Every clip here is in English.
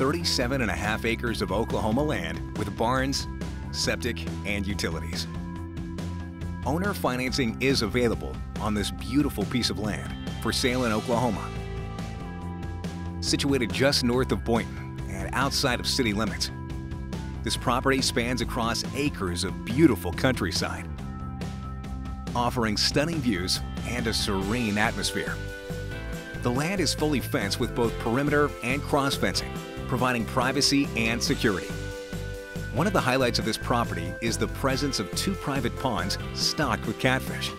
37 and a half acres of Oklahoma land with barns, septic, and utilities. Owner financing is available on this beautiful piece of land for sale in Oklahoma. Situated just north of Boynton and outside of city limits, this property spans across acres of beautiful countryside, offering stunning views and a serene atmosphere. The land is fully fenced with both perimeter and cross fencing, providing privacy and security. One of the highlights of this property is the presence of two private ponds stocked with catfish,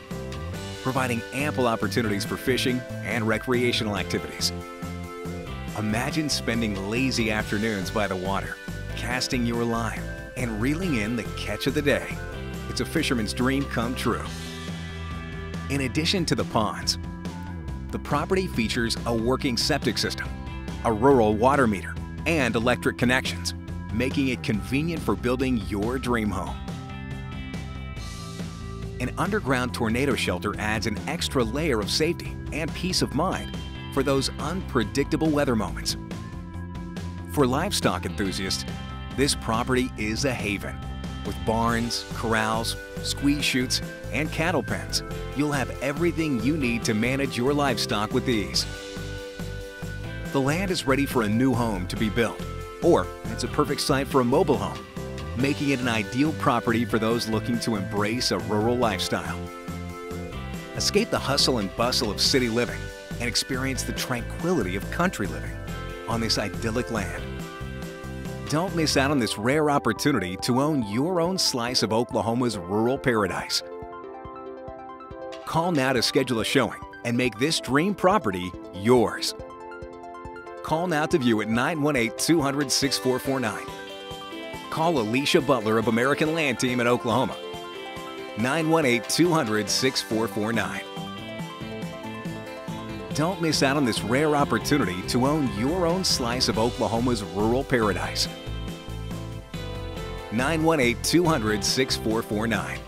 providing ample opportunities for fishing and recreational activities. Imagine spending lazy afternoons by the water, casting your line, and reeling in the catch of the day. It's a fisherman's dream come true. In addition to the ponds, the property features a working septic system, a rural water meter, and electric connections, making it convenient for building your dream home. An underground tornado shelter adds an extra layer of safety and peace of mind for those unpredictable weather moments. For livestock enthusiasts, this property is a haven. With barns, corrals, squeeze chutes, and cattle pens, you'll have everything you need to manage your livestock with ease. The land is ready for a new home to be built, or it's a perfect site for a mobile home, making it an ideal property for those looking to embrace a rural lifestyle. Escape the hustle and bustle of city living and experience the tranquility of country living on this idyllic land. Don't miss out on this rare opportunity to own your own slice of Oklahoma's rural paradise. Call now to schedule a showing and make this dream property yours. Call now to view at 918 200 6449. Call Alicia Butler of American Land Team in Oklahoma. 918 200 6449. Don't miss out on this rare opportunity to own your own slice of Oklahoma's rural paradise. 918 200 6449.